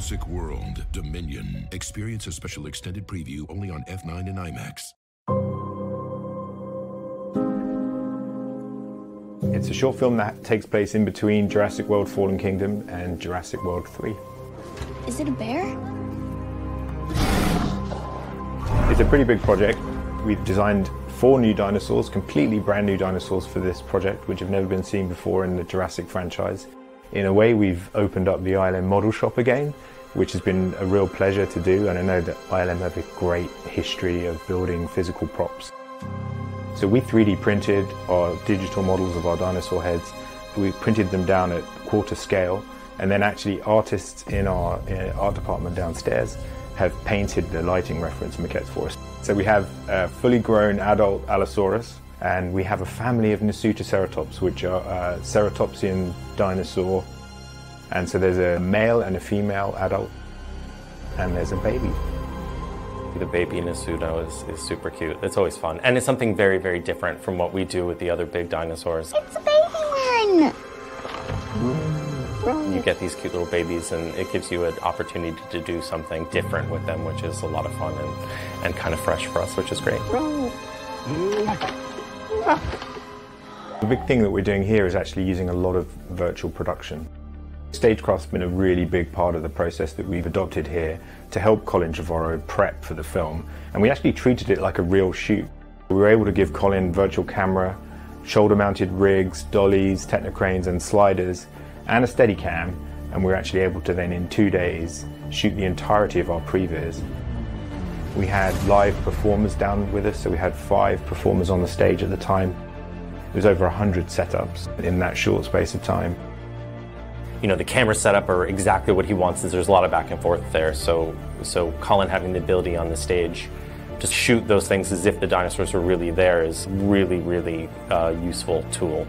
Jurassic World Dominion. Experience a special extended preview only on F9 and IMAX. It's a short film that takes place in between Jurassic World Fallen Kingdom and Jurassic World 3. Is it a bear? It's a pretty big project. We've designed four new dinosaurs, completely brand new dinosaurs for this project, which have never been seen before in the Jurassic franchise. In a way, we've opened up the ILM model shop again, which has been a real pleasure to do, and I know that ILM have a great history of building physical props. So we 3D printed our digital models of our dinosaur heads. We printed them down at quarter scale, and then actually artists in our uh, art department downstairs have painted the lighting reference maquettes for us. So we have a fully grown adult Allosaurus, and we have a family of Nasutoceratops, which are uh, ceratopsian dinosaur. And so there's a male and a female adult, and there's a baby. The baby Nasuto is, is super cute. It's always fun. And it's something very, very different from what we do with the other big dinosaurs. It's a baby one! You get these cute little babies, and it gives you an opportunity to do something different with them, which is a lot of fun and, and kind of fresh for us, which is great. The big thing that we're doing here is actually using a lot of virtual production. Stagecraft's been a really big part of the process that we've adopted here to help Colin Trevorrow prep for the film, and we actually treated it like a real shoot. We were able to give Colin virtual camera, shoulder-mounted rigs, dollies, technocranes and sliders, and a Steadicam, and we were actually able to then in two days shoot the entirety of our previs. We had live performers down with us, so we had five performers on the stage at the time. There was over 100 setups in that short space of time. You know, the camera setup are exactly what he wants. There's a lot of back and forth there. So, so Colin having the ability on the stage to shoot those things as if the dinosaurs were really there is really, really uh, useful tool.